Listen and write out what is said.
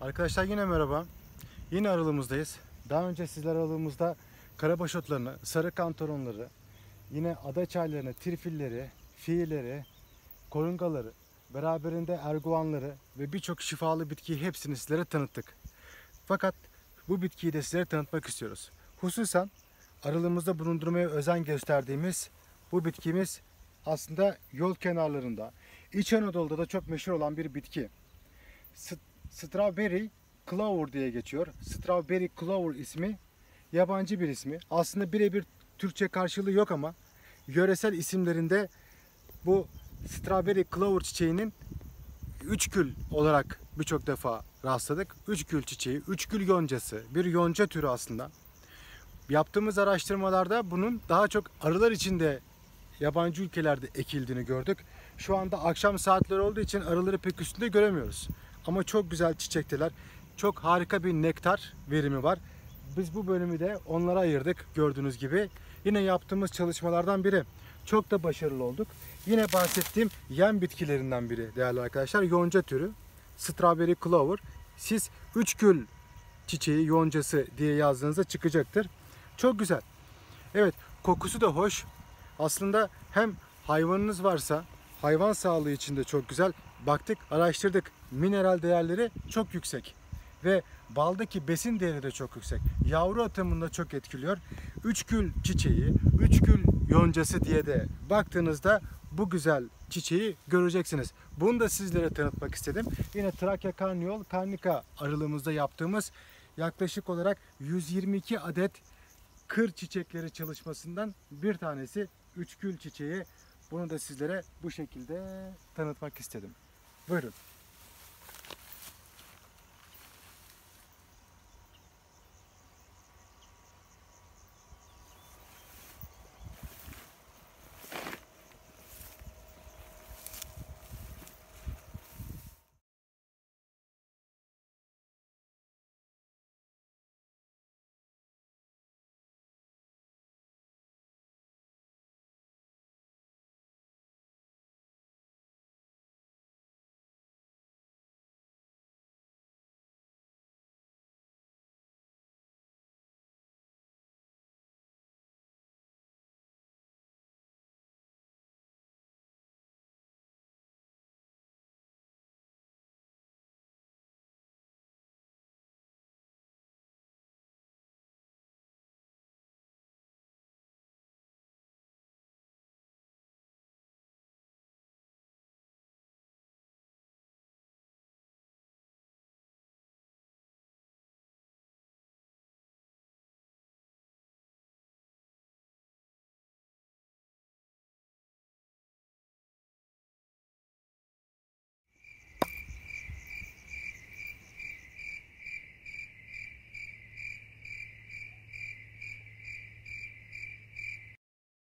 Arkadaşlar yine merhaba. Yine aralığımızdayız. Daha önce sizler aralığımızda karabaş otlarını, sarı kantaronları, yine ada çaylarını, tirfilleri, fiilleri, korungaları, beraberinde erguvanları ve birçok şifalı bitkiyi hepsini sizlere tanıttık. Fakat bu bitkiyi de sizlere tanıtmak istiyoruz. Hususen aralığımızda bulundurmaya özen gösterdiğimiz bu bitkimiz aslında yol kenarlarında, İç Anadolu'da da çok meşhur olan bir bitki. Strawberry Clover diye geçiyor. Strawberry Clover ismi yabancı bir ismi. Aslında birebir Türkçe karşılığı yok ama yöresel isimlerinde bu Strawberry Clover çiçeğinin üç gül olarak birçok defa rastladık. Üç gül çiçeği, üç gül yoncası, bir yonca türü aslında. Yaptığımız araştırmalarda bunun daha çok arılar içinde yabancı ülkelerde ekildiğini gördük. Şu anda akşam saatleri olduğu için arıları pek üstünde göremiyoruz. Ama çok güzel çiçekteler. Çok harika bir nektar verimi var. Biz bu bölümü de onlara ayırdık gördüğünüz gibi. Yine yaptığımız çalışmalardan biri. Çok da başarılı olduk. Yine bahsettiğim yem bitkilerinden biri değerli arkadaşlar. Yonca türü. Strawberry Clover. Siz üç gül çiçeği yoncası diye yazdığınızda çıkacaktır. Çok güzel. Evet kokusu da hoş. Aslında hem hayvanınız varsa hayvan sağlığı için de çok güzel. Baktık, araştırdık. Mineral değerleri çok yüksek. Ve baldaki besin değeri de çok yüksek. Yavru atımında çok etkiliyor. Üç gül çiçeği, üç gül yoncası diye de baktığınızda bu güzel çiçeği göreceksiniz. Bunu da sizlere tanıtmak istedim. Yine Trakya Karniol, Karnika aralığımızda yaptığımız yaklaşık olarak 122 adet kır çiçekleri çalışmasından bir tanesi üç gül çiçeği. Bunu da sizlere bu şekilde tanıtmak istedim. Buyurun.